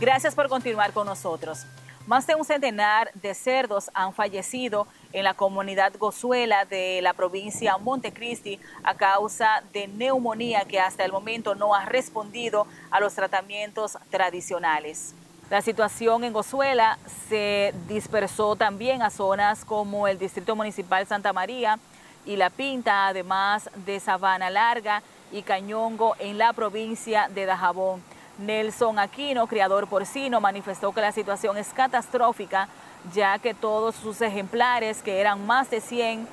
Gracias por continuar con nosotros. Más de un centenar de cerdos han fallecido en la comunidad Gozuela de la provincia Montecristi a causa de neumonía que hasta el momento no ha respondido a los tratamientos tradicionales. La situación en Gozuela se dispersó también a zonas como el Distrito Municipal Santa María y La Pinta, además de Sabana Larga y Cañongo en la provincia de Dajabón. Nelson Aquino, criador porcino, manifestó que la situación es catastrófica, ya que todos sus ejemplares, que eran más de 100,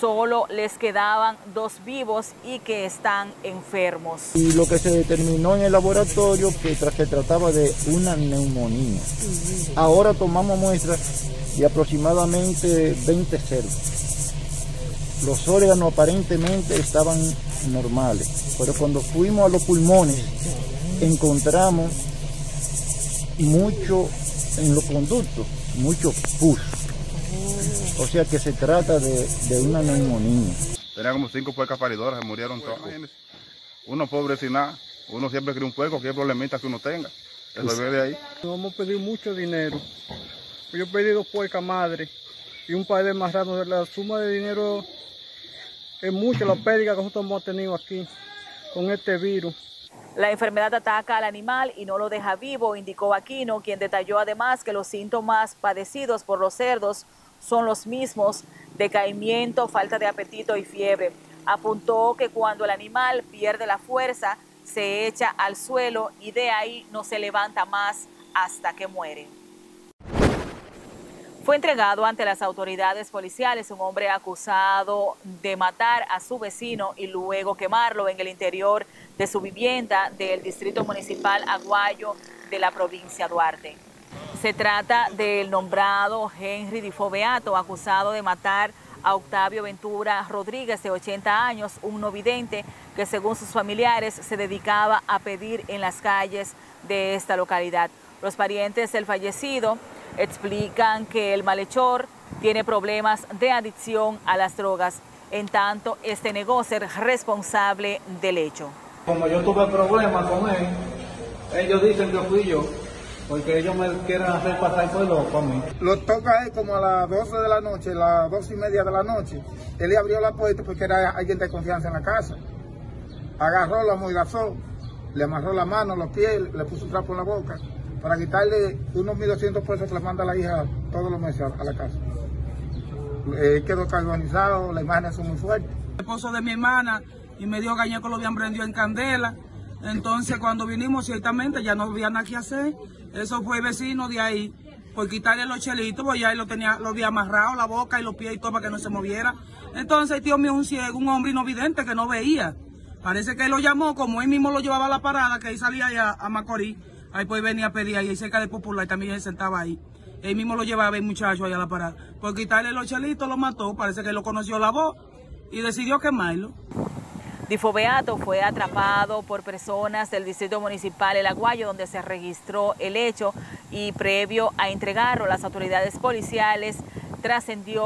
solo les quedaban dos vivos y que están enfermos. Y lo que se determinó en el laboratorio que se trataba de una neumonía. Ahora tomamos muestras de aproximadamente 20 cerdos. Los órganos aparentemente estaban normales, pero cuando fuimos a los pulmones encontramos mucho en los conductos, mucho pus. O sea que se trata de, una neumonía. Tenía como cinco puercas paridoras, se murieron todas. Uno pobre sin nada, uno siempre quiere un puerco, cualquier problemita que uno tenga. Eso de ahí. Vamos a pedir mucho dinero. Yo he pedido puercas madre y un par de marranos. La suma de dinero es mucha la pérdida que nosotros hemos tenido aquí con este virus. La enfermedad ataca al animal y no lo deja vivo, indicó Aquino, quien detalló además que los síntomas padecidos por los cerdos son los mismos, decaimiento, falta de apetito y fiebre. Apuntó que cuando el animal pierde la fuerza, se echa al suelo y de ahí no se levanta más hasta que muere. Fue entregado ante las autoridades policiales un hombre acusado de matar a su vecino y luego quemarlo en el interior de su vivienda del Distrito Municipal Aguayo de la provincia Duarte. Se trata del nombrado Henry Difo Beato, acusado de matar a Octavio Ventura Rodríguez, de 80 años, un no vidente que según sus familiares se dedicaba a pedir en las calles de esta localidad. Los parientes del fallecido explican que el malhechor tiene problemas de adicción a las drogas, en tanto este negó ser responsable del hecho. Como yo tuve problemas con él, ellos dicen que fui yo, porque ellos me quieren hacer pasar por loco a mí. Lo toca él como a las 12 de la noche, las 12 y media de la noche. Él le abrió la puerta porque era alguien de confianza en la casa. Agarró, la amordazó, le amarró la mano, los pies, le puso un trapo en la boca para quitarle unos 1.200 pesos que le manda la hija todos los meses a la casa. Eh, quedó carbonizado, las imágenes son muy fuertes. El esposo de mi hermana y me dio gañé que lo habían prendido en candela. Entonces cuando vinimos ciertamente ya no había nada que hacer. Eso fue vecino de ahí. Por quitarle los chelitos, pues ya él lo tenía, lo había amarrado la boca y los pies y todo para que no se moviera. Entonces el tío mío es un ciego, un hombre no vidente que no veía. Parece que él lo llamó, como él mismo lo llevaba a la parada, que ahí salía ya a Macorís. Ahí pues venía a pedir ahí cerca de Popular, también él sentaba ahí. Él mismo lo llevaba el muchacho ahí a la parada. Por quitarle los chelitos lo mató, parece que lo conoció la voz y decidió quemarlo. Difo Beato fue atrapado por personas del Distrito Municipal El Aguayo, donde se registró el hecho y previo a entregarlo, las autoridades policiales trascendió